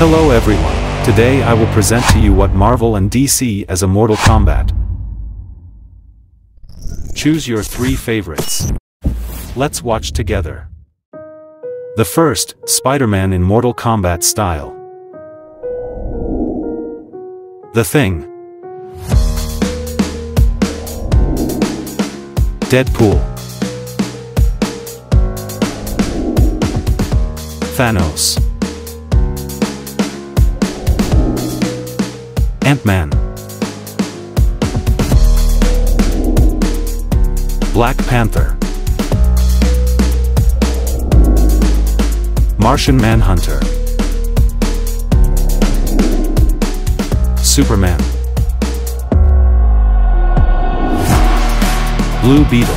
Hello everyone, today I will present to you what Marvel and DC as a Mortal Kombat. Choose your three favorites. Let's watch together. The first, Spider-Man in Mortal Kombat style. The Thing. Deadpool. Thanos. Ant-Man. Black Panther. Martian Manhunter. Superman. Blue Beetle.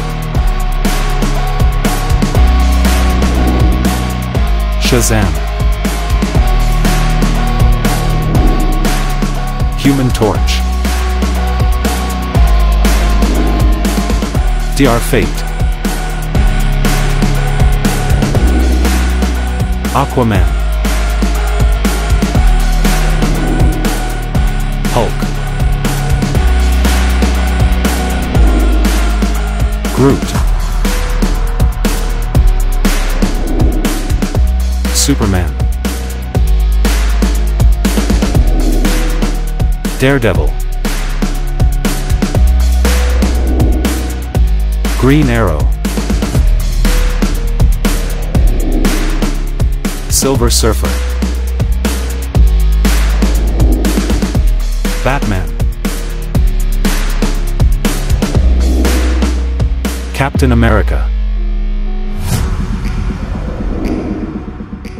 Shazam. Human Torch. DR Fate. Aquaman. Hulk. Groot. Superman. Daredevil. Green Arrow. Silver Surfer. Batman. Captain America.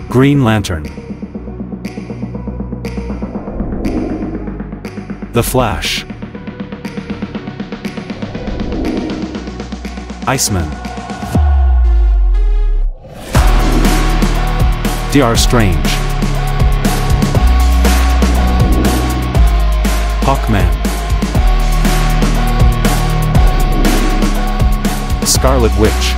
Green Lantern. The Flash. Iceman. DR Strange. Hawkman. Scarlet Witch.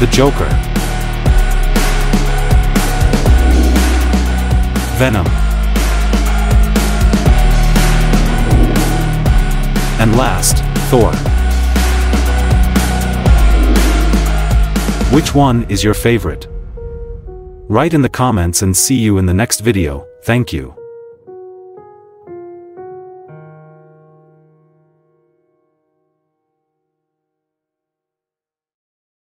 The Joker. Venom. And last, Thor. Which one is your favorite? Write in the comments and see you in the next video, thank you.